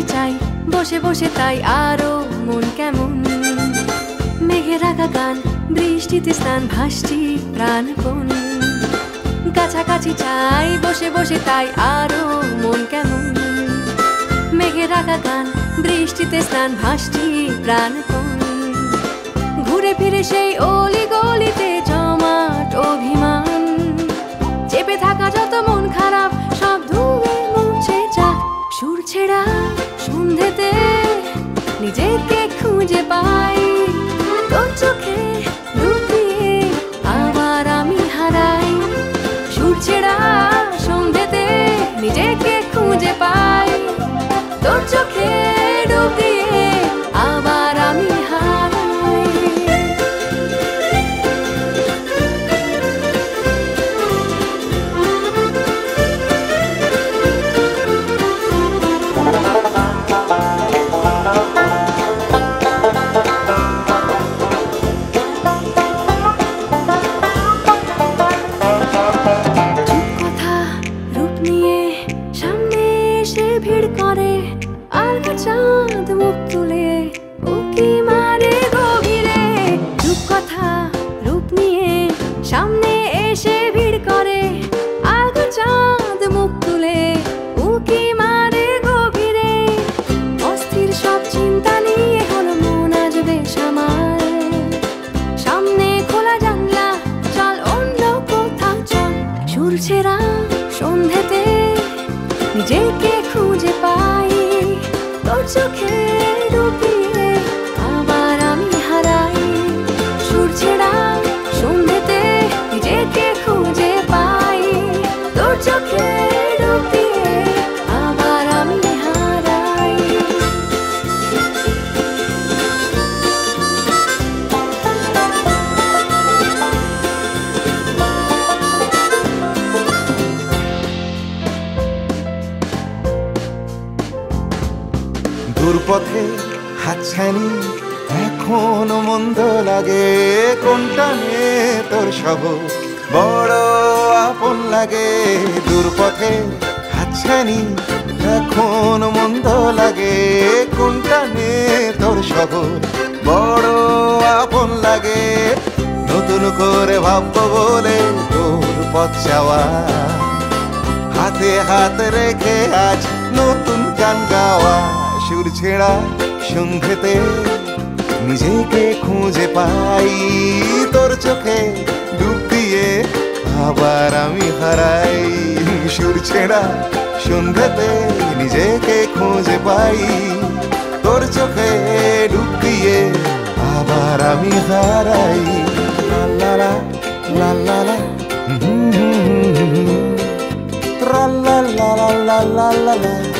কাছাকাছি চাই, বসে বসে তাই আরও মন কেমন? মেঘে রাখা গান, বৃষ্টিতে স্নান, ভাসছি প্রাণপণ। কাছাকাছি চাই, বসে বসে তাই আরও মন কেমন? মেঘে রাখা গান, বৃষ্টিতে স্নান, ভাসছি প্রাণপণ। ঘুরে ফিরে সেই অলি গলিতে সন্ধেতে নিজেকে খুঁজে পাই। তোর চোখে লুকিয়ে আবার আমি হারাই। সূর্যেরা সন্ধেতে নিজেকে খুঁজে পাই। তোর ভিড় করে চাঁদ মুখ তুলে উকি মারে গভীরে? রূপ নিয়ে সামনে এসে ভিড় করে চাঁদ মুখ তুলে উকি মারে গভীরে? অস্থির সব চিন্তা নিয়ে হলো মন আজ আমার। সামনে খোলা জানলা, চল অন্য কোথাও চল। সুর ছেড়া সন্ধেতে, নিজেকে চোখে ডুবিয়ে আবার আমি হারাই। সুর সন্ধ্যেতে নিজেকে খুঁজে পাই। তোর চোখে ডুবিয়ে দূরপথে হাতছানি, এখনও মন্দ লাগে। কোনটা নিয়ে তোর সব বড় আপন লাগে। দূরপথে হাতছানি, এখনও মন্দ লাগে। কোনটা নিয়ে তোর সব বড় আপন লাগে। নতুন করে ভাববো বলে তোর পথ চাওয়া হাতে হাত রেখে আজ নতুন গান গাওয়া। সুর ছেড়া সন্ধ্যেতে নিজেকে খুঁজে পাই। তোর চোখে ডুব দিয়ে আবার আমি হারাই। সুর ছেড়া সন্ধ্যেতে নিজেকে খুঁজে পাই। তোর চোখে ডুব দিয়ে আবার আমি হারাই। লা লা লা লা লা হুম হুম হুম হুম Tra la